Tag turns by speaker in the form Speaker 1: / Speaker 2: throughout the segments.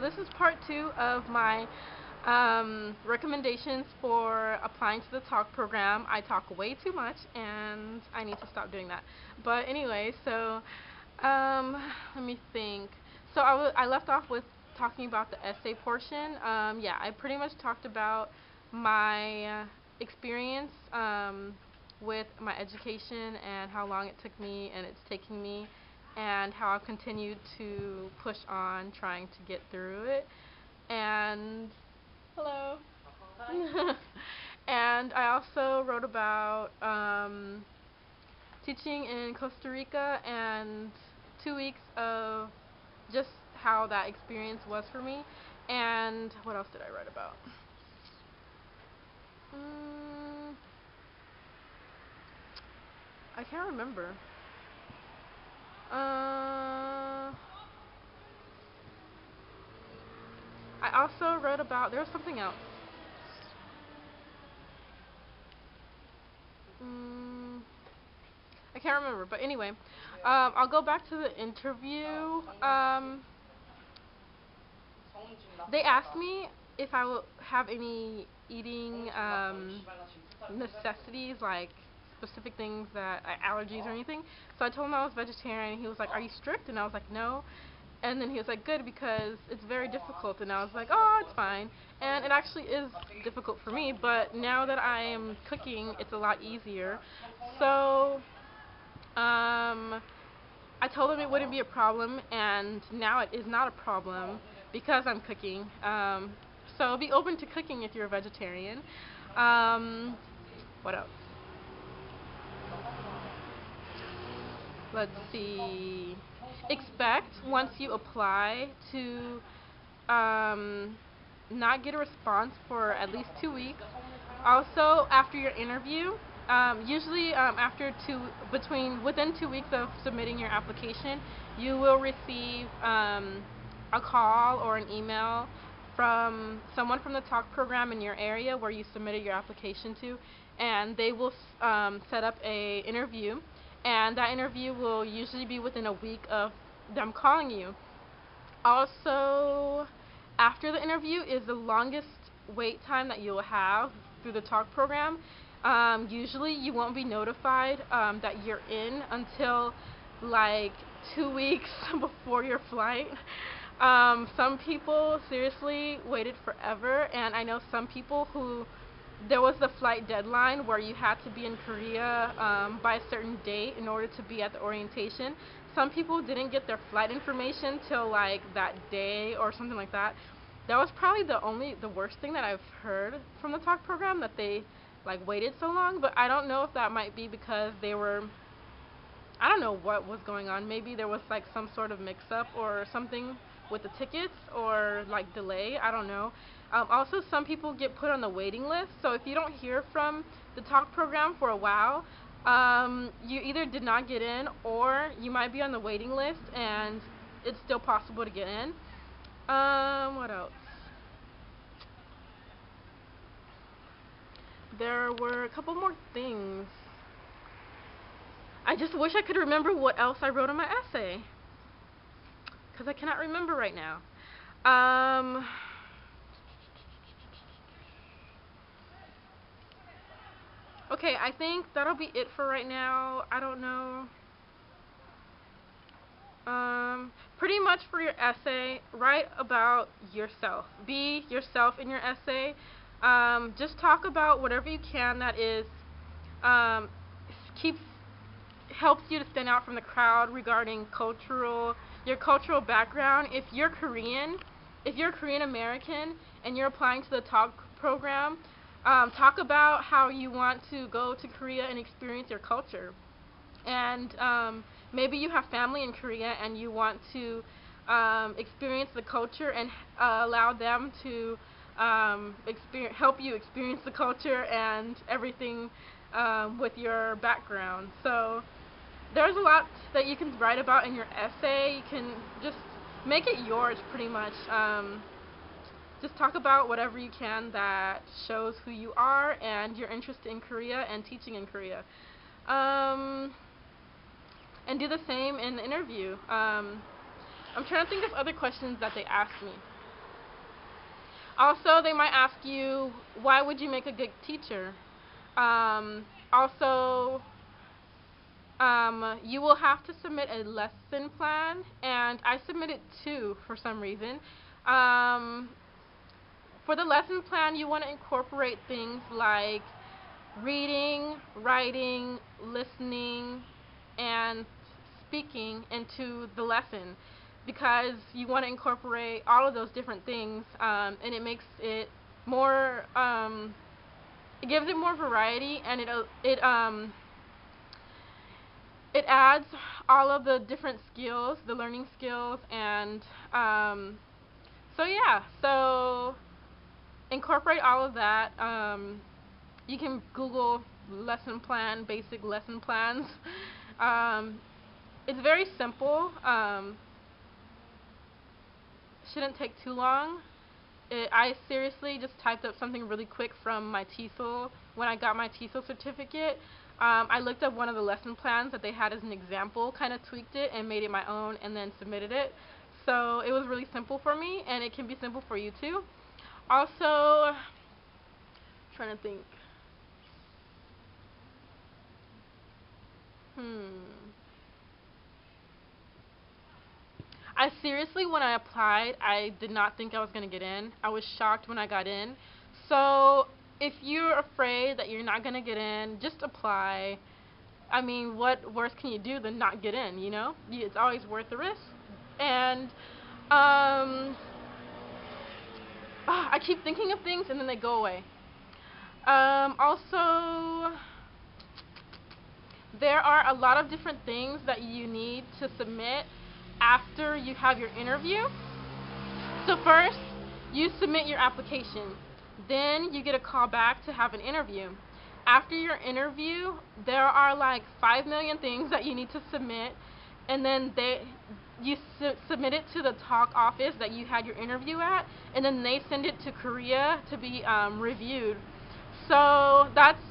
Speaker 1: so this is part two of my um, recommendations for applying to the TaLK program. I talk way too much, and I need to stop doing that. But anyway, so um, let me think. So I, I left off with talking about the essay portion. Um, yeah, I pretty much talked about my experience um, with my education and how long it took me and it's taking me and how I've continued to push on trying to get through it. And hello. and I also wrote about um, teaching in Costa Rica and two weeks of just how that experience was for me. And what else did I write about? Mm, I can't remember. Uh, I also wrote about, there was something else. Mm, I can't remember, but anyway, um, I'll go back to the interview. Um, they asked me if I will have any eating um, necessities, like specific things that uh, allergies or anything. So I told him I was vegetarian. He was like, "Are you strict?" And I was like, "No." And then he was like, "Good, because it's very difficult." And I was like, "Oh, it's fine." And it actually is difficult for me, but now that I am cooking, it's a lot easier. So, um, I told him it wouldn't be a problem, and now it is not a problem because I'm cooking. Um, so be open to cooking if you're a vegetarian. Um, what else? Let's see, expect once you apply to um, not get a response for at least two weeks. Also, after your interview, um, usually um, after two, between within two weeks of submitting your application, you will receive um, a call or an email from someone from the TaLK program in your area where you submitted your application to, and they will um, set up a interview and that interview will usually be within a week of them calling you. Also, after the interview is the longest wait time that you'll have through the TaLK program. Um, usually you won't be notified um, that you're in until like two weeks before your flight. Um, some people seriously waited forever, and I know some people who there was the flight deadline where you had to be in Korea um, by a certain date in order to be at the orientation. Some people didn't get their flight information till like that day or something like that. That was probably the only the worst thing that I've heard from the TaLK program that they like waited so long, but I don't know if that might be because they were I don't know what was going on. Maybe there was like some sort of mix up or something with the tickets or like delay. I don't know. Um, also, some people get put on the waiting list. So if you don't hear from the TaLK program for a while, um, you either did not get in or you might be on the waiting list and it's still possible to get in. Um, what else? There were a couple more things. I just wish I could remember what else I wrote in my essay. Because I cannot remember right now. Um... Okay, I think that'll be it for right now. I don't know. Um, pretty much for your essay, write about yourself. Be yourself in your essay. Um, just talk about whatever you can that is um, keeps helps you to stand out from the crowd regarding cultural your cultural background. If you're Korean, if you're Korean American and you're applying to the TaLK program, um, talk about how you want to go to Korea and experience your culture. And um, maybe you have family in Korea and you want to um, experience the culture and uh, allow them to um, help you experience the culture and everything um, with your background. So there's a lot that you can write about in your essay. You can just make it yours pretty much. Um, just talk about whatever you can that shows who you are and your interest in Korea and teaching in Korea. Um, and do the same in the interview. Um, I'm trying to think of other questions that they asked me. Also, they might ask you, why would you make a good teacher? Um, also, um, you will have to submit a lesson plan, and I submitted two for some reason. Um, for the lesson plan, you want to incorporate things like reading, writing, listening, and speaking into the lesson because you want to incorporate all of those different things um, and it makes it more um, it gives it more variety and it it um it adds all of the different skills the learning skills and um, so yeah so incorporate all of that um, you can google lesson plan basic lesson plans um, it's very simple um, shouldn't take too long. It, I seriously just typed up something really quick from my TESOL when I got my TESOL certificate. Um, I looked up one of the lesson plans that they had as an example, kind of tweaked it and made it my own and then submitted it. So it was really simple for me and it can be simple for you too. Also, trying to think. Hmm. I seriously, when I applied, I did not think I was going to get in. I was shocked when I got in. So, if you're afraid that you're not going to get in, just apply. I mean, what worse can you do than not get in, you know? It's always worth the risk. And, um, oh, I keep thinking of things and then they go away. Um, also, there are a lot of different things that you need to submit after you have your interview. So first, you submit your application. Then you get a call back to have an interview. After your interview, there are like 5 million things that you need to submit and then they you su submit it to the TaLK office that you had your interview at and then they send it to Korea to be um, reviewed. So that's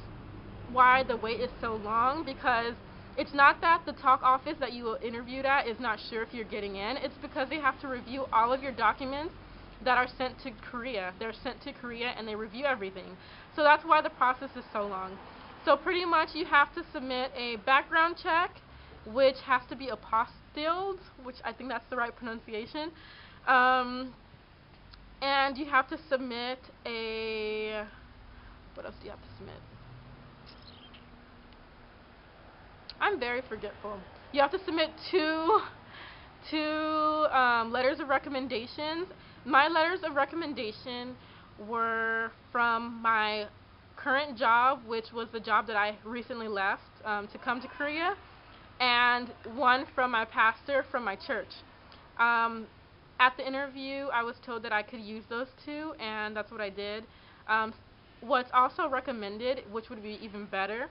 Speaker 1: why the wait is so long because it's not that the TaLK office that you interviewed at is not sure if you're getting in. It's because they have to review all of your documents that are sent to Korea. They're sent to Korea and they review everything. So that's why the process is so long. So pretty much you have to submit a background check, which has to be apostilled, which I think that's the right pronunciation. Um, and you have to submit a, what else do you have to submit? I'm very forgetful. You have to submit two two um, letters of recommendations. My letters of recommendation were from my current job, which was the job that I recently left um, to come to Korea, and one from my pastor from my church. Um, at the interview, I was told that I could use those two, and that's what I did. Um, what's also recommended, which would be even better,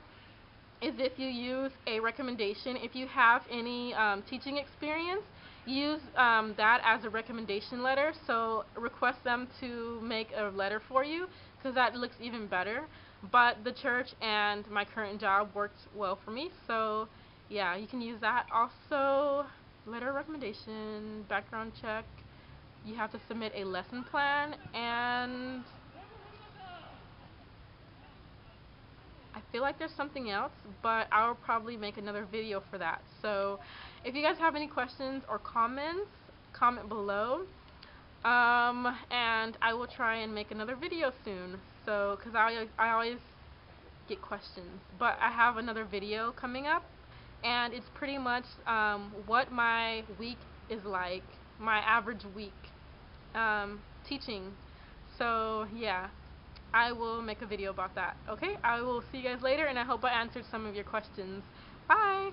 Speaker 1: is if you use a recommendation. If you have any um, teaching experience, use um, that as a recommendation letter. So request them to make a letter for you because that looks even better. But the church and my current job worked well for me. So yeah, you can use that. Also, letter recommendation, background check. You have to submit a lesson plan and I feel like there's something else, but I'll probably make another video for that. So if you guys have any questions or comments, comment below. Um, and I will try and make another video soon. So, because I, I always get questions. But I have another video coming up, and it's pretty much um, what my week is like, my average week um, teaching. So, yeah. I will make a video about that. Okay? I will see you guys later, and I hope I answered some of your questions. Bye!